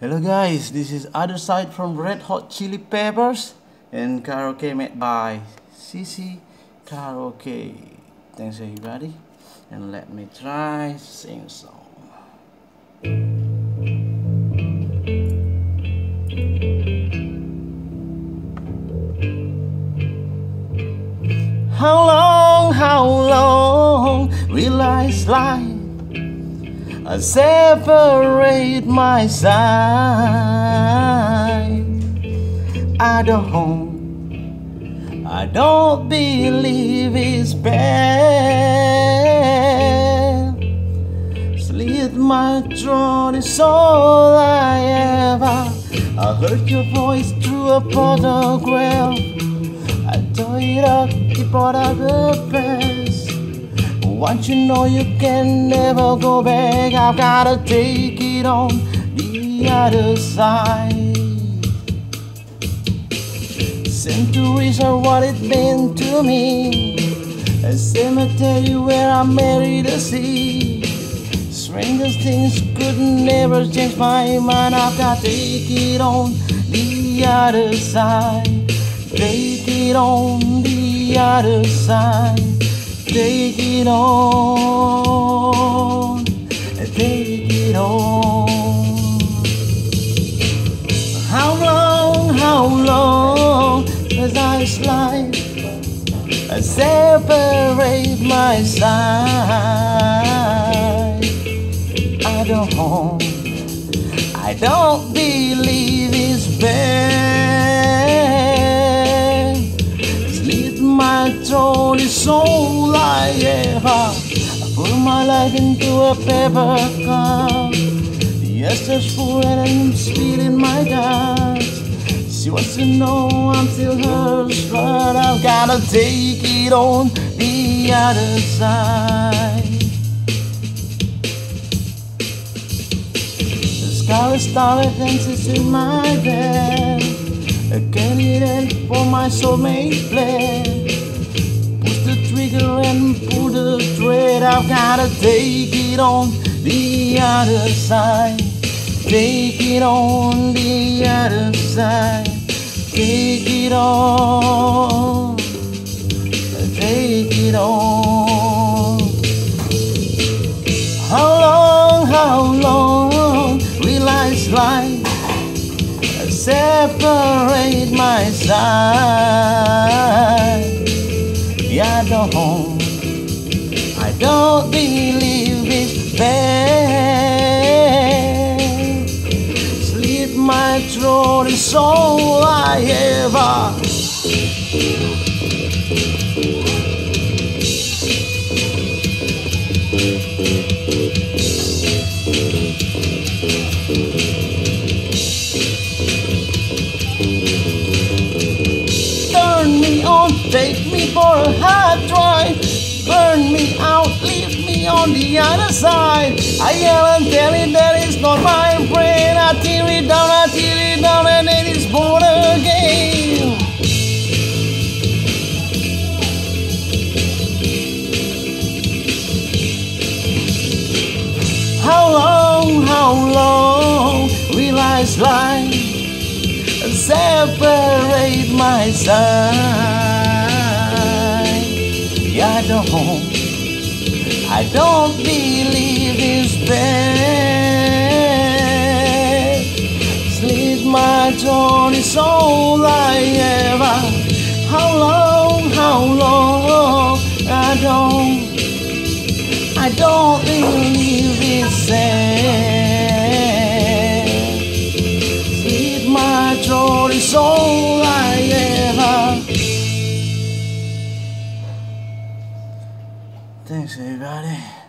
Hello guys, this is Otherside from Red Hot Chili Peppers and karaoke made by CC Karaoke. Thanks everybody and let me try sing song. How long, how long will I slide? I separate my side. I don't, I don't believe it's bad. Slit my throat is all I ever. I heard your voice through a photograph. I tore it up, it brought out the best. Once you know you can never go back, I've gotta take it on the other side. Centuries are what it meant to me. A cemetery where I married the sea. Strangest things could never change my mind. I've got to take it on the other side. Take it on the other side. Take it on, take it on. How long, how long does I slide, I separate my side. I don't, I don't believe it's bad. My life into a paper cup. The ester's full and I'm spilling my guts. She wants to know I'm still hers, but I've gotta take it on the other side. The scarlet starlet dances in my bed. A candidate for my soulmate plan. Push the trigger and pull. I've gotta take it on the other side. Take it on the other side. Take it on. Take it on. How long, how long will I slide? Separate my side. Yeah, I don't, don't believe it's bad. Slit my throat is all I ever. Turn me on, take me for a hard drive. Burn me out, on the other side. I yell and tell it that it's not my brain. I tear it down, I tear it down, and it is born again. How long, how long will I slide? separate my side. Yeah, I don't, I don't believe it's bad. Slit my throat is all I ever. How long, how long? I don't, I don't believe Thanks, everybody.